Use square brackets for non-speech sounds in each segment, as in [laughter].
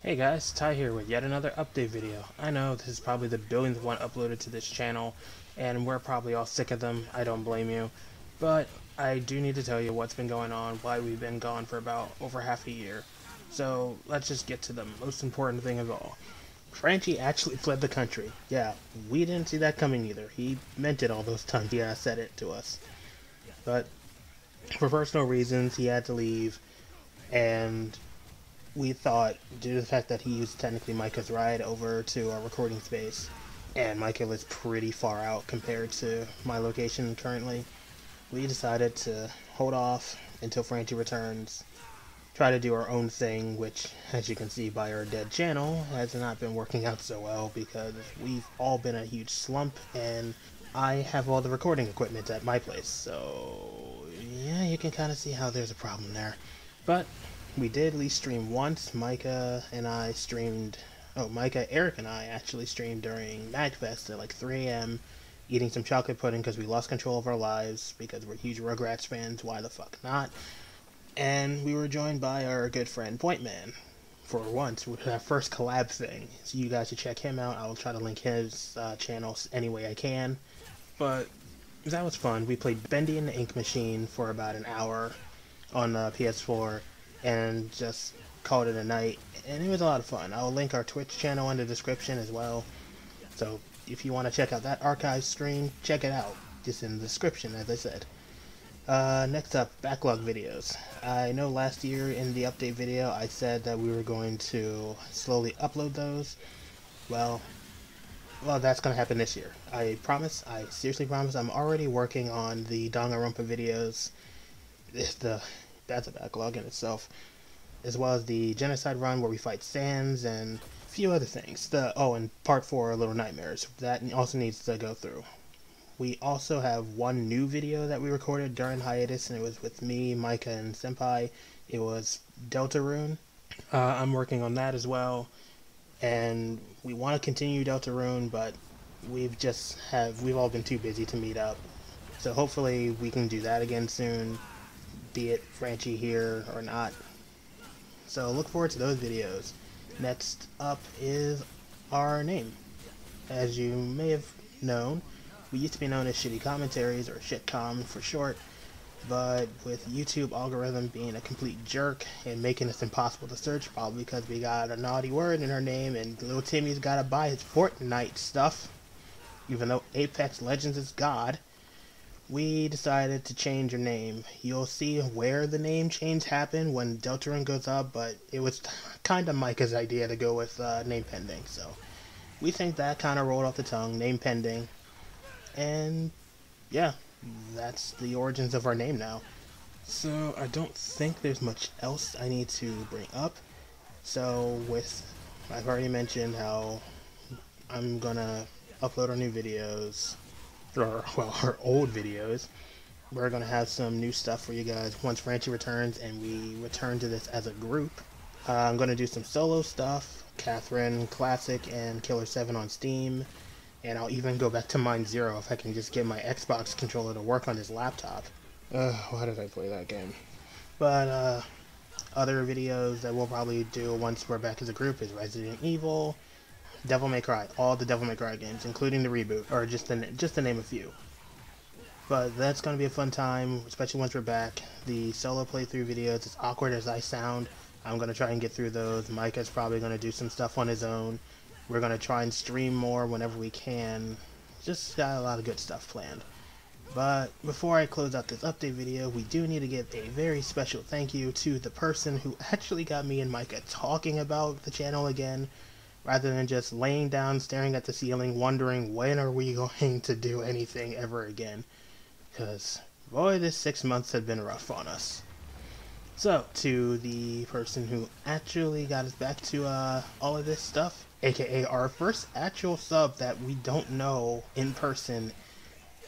Hey guys, Ty here with yet another update video. I know this is probably the billionth one uploaded to this channel, and we're probably all sick of them, I don't blame you. But I do need to tell you what's been going on, why we've been gone for about over half a year. So let's just get to the most important thing of all. Franchi actually [laughs] fled the country. Yeah, we didn't see that coming either. He meant it all those times he uh, said it to us. But for personal reasons, he had to leave, and we thought, due to the fact that he used technically Micah's ride over to our recording space, and Micah was pretty far out compared to my location currently, we decided to hold off until Franchi returns, try to do our own thing, which, as you can see by our dead channel, has not been working out so well because we've all been a huge slump, and I have all the recording equipment at my place, so yeah, you can kind of see how there's a problem there. But we did at least stream once. Micah and I streamed. Oh, Micah, Eric, and I actually streamed during MagFest at like 3 a.m. eating some chocolate pudding because we lost control of our lives because we're huge Rugrats fans. Why the fuck not? And we were joined by our good friend Pointman for once with our first collab thing. So you guys should check him out. I will try to link his uh, channels any way I can. But that was fun. We played Bendy and the Ink Machine for about an hour on the PS4 and just called it a night. And it was a lot of fun. I'll link our Twitch channel in the description as well. So if you want to check out that archive stream, check it out. Just in the description, as I said. Uh, next up, backlog videos. I know last year in the update video I said that we were going to slowly upload those. Well, well, that's going to happen this year. I promise, I seriously promise, I'm already working on the Danganronpa videos. The that's a backlog in itself, as well as the genocide run where we fight Sans and a few other things. The oh, and part four, Little Nightmares, that also needs to go through. We also have one new video that we recorded during hiatus, and it was with me, Micah, and Senpai. It was Deltarune. Uh, I'm working on that as well, and we want to continue Deltarune, but we've just have we've all been too busy to meet up. So hopefully we can do that again soon be it Franchi here or not. So look forward to those videos. Next up is our name. As you may have known, we used to be known as Shitty Commentaries, or Shitcom for short, but with YouTube algorithm being a complete jerk and making us impossible to search, probably because we got a naughty word in our name and little Timmy's gotta buy his Fortnite stuff, even though Apex Legends is God, we decided to change your name. You'll see where the name change happened when Deltarune goes up, but it was kind of Micah's idea to go with uh, name pending. So we think that kind of rolled off the tongue, name pending. And yeah, that's the origins of our name now. So I don't think there's much else I need to bring up. So with, I've already mentioned how I'm gonna upload our new videos or well, our old videos. We're gonna have some new stuff for you guys once Franchi returns and we return to this as a group. Uh, I'm gonna do some solo stuff, Catherine Classic and Killer 7 on Steam, and I'll even go back to Mind Zero if I can just get my Xbox controller to work on this laptop. Uh, why did I play that game? But uh, other videos that we'll probably do once we're back as a group is Resident Evil, Devil May Cry, all the Devil May Cry games, including the reboot, or just to, just to name a few. But that's going to be a fun time, especially once we're back. The solo playthrough videos, as awkward as I sound, I'm going to try and get through those. Micah's probably going to do some stuff on his own. We're going to try and stream more whenever we can. Just got a lot of good stuff planned. But before I close out this update video, we do need to give a very special thank you to the person who actually got me and Micah talking about the channel again rather than just laying down, staring at the ceiling, wondering when are we [laughs] going to do anything ever again. Because, boy, this six months have been rough on us. So, to the person who actually got us back to uh, all of this stuff, aka our first actual sub that we don't know in person.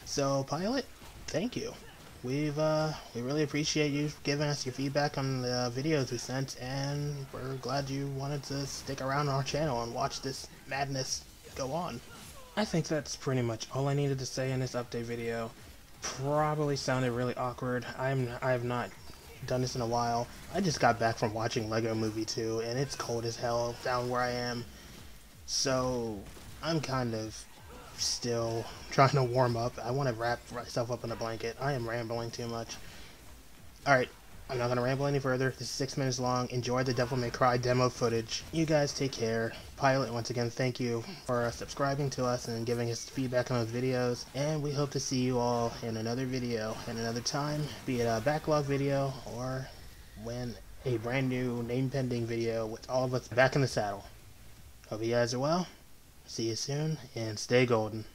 So, Pilot, thank you we've uh, we really appreciate you giving us your feedback on the videos we sent, and we're glad you wanted to stick around on our channel and watch this madness go on. I think that's pretty much all I needed to say in this update video. Probably sounded really awkward. I'm I have not done this in a while. I just got back from watching Lego Movie 2, and it's cold as hell down where I am. So, I'm kind of still trying to warm up. I want to wrap myself up in a blanket. I am rambling too much. Alright, I'm not going to ramble any further. This is six minutes long. Enjoy the Devil May Cry demo footage. You guys take care. Pilot, once again, thank you for subscribing to us and giving us feedback on those videos. And we hope to see you all in another video in another time, be it a backlog video or when a brand new name pending video with all of us back in the saddle. Hope you guys are well. See you soon and stay golden.